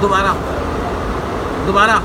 दोबारा दोबारा।